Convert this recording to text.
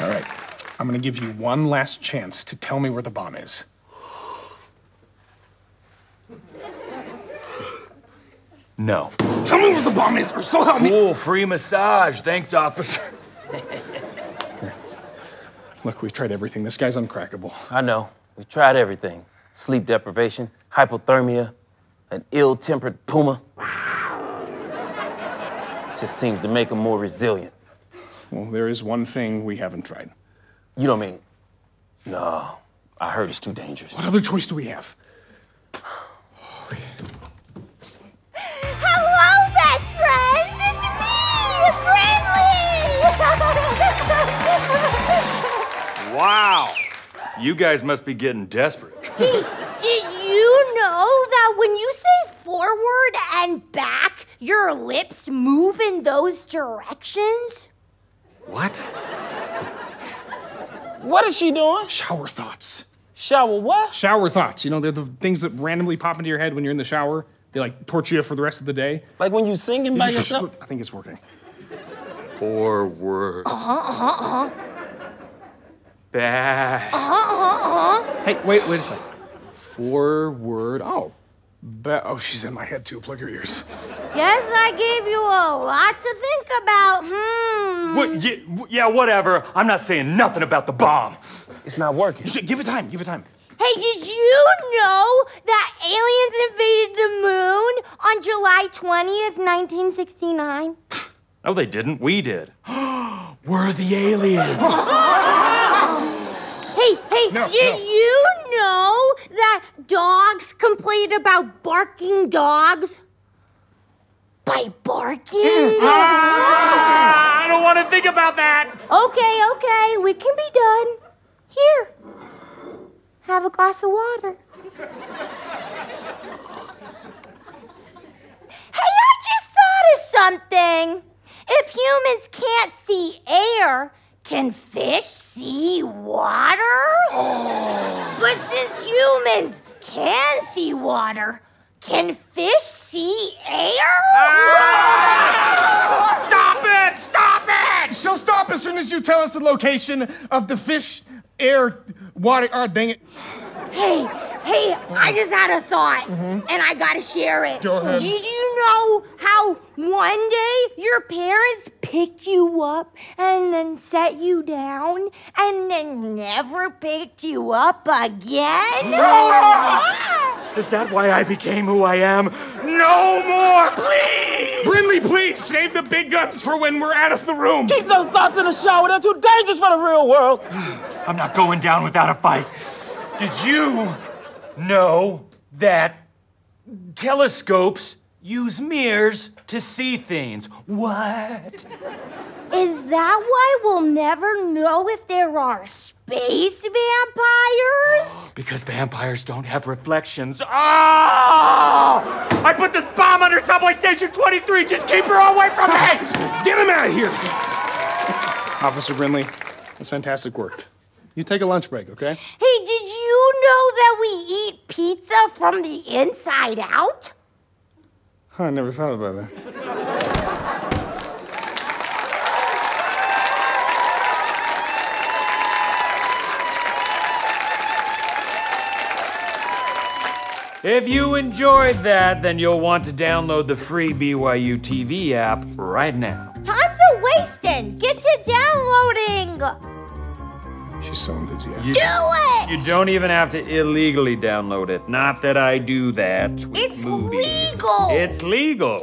All right. I'm gonna give you one last chance to tell me where the bomb is. No. Tell me where the bomb is, or so help me. Cool, free massage. Thanks, officer. Look, we've tried everything. This guy's uncrackable. I know. We've tried everything sleep deprivation, hypothermia, an ill tempered puma. Just seems to make him more resilient. Well, there is one thing we haven't tried. You don't mean. No, I heard it's too dangerous. What other choice do we have? Hello, best friends! It's me, Brinlee! Wow. You guys must be getting desperate. Did you know that when you say forward and back, your lips move in those directions? What? What is she doing? Shower thoughts. Shower what? Shower thoughts. You know, they're the things that randomly pop into your head when you're in the shower. They like torture you for the rest of the day. Like when you singing by yourself? I think it's working. Forward. Uh huh, uh huh, uh huh. Back. Uh huh, uh huh. Hey, wait, wait a second. Forward. Oh. Ba- oh, she's in my head too. Plug your ears. Guess I gave you a lot to think about. Hmm. What, yeah, yeah, whatever. I'm not saying nothing about the bomb. It's not working. Give it time. Give it time. Hey, did you know that aliens invaded the moon on July 20th, 1969? No, they didn't. We did. We're the aliens. Hey, hey, No, did no. you know that dogs complain about barking dogs? By barking? Ah, I don't want to think about that. Okay, okay, we can be done. Here, have a glass of water. Hey, I just thought of something. If humans can't see air, can fish see water? But since humans can see water, can fish see air? Ah! Stop it! Stop it! She'll stop as soon as you tell us the location of the fish, air, water. Oh, dang it. Hey, hey, I mm. just had a thought, mm-hmm. and I gotta share it. Go ahead. Did you know how one day your parents picked you up and then set you down and then never picked you up again? Is that why I became who I am? No more, please! Brinlee, please save the big guns for when we're out of the room. Keep those thoughts in the shower. They're too dangerous for the real world. I'm not going down without a fight. Did you know that telescopes use mirrors to see things? What? Is that why we'll never know if there are space vampires? Because vampires don't have reflections. Oh! I put this bomb under subway station 23. Just keep her away from me! Get him out of here! Officer Brinlee, that's fantastic work. You take a lunch break, okay? Hey, did you know that we eat pizza from the inside out? Huh, I never thought about that. If you enjoyed that, then you'll want to download the free BYU TV app right now. Time's a wasting. Get to downloading. She's so enthusiastic. You, Do it. you don't even have to illegally download it. Not that I do that. It's movies. legal. It's legal.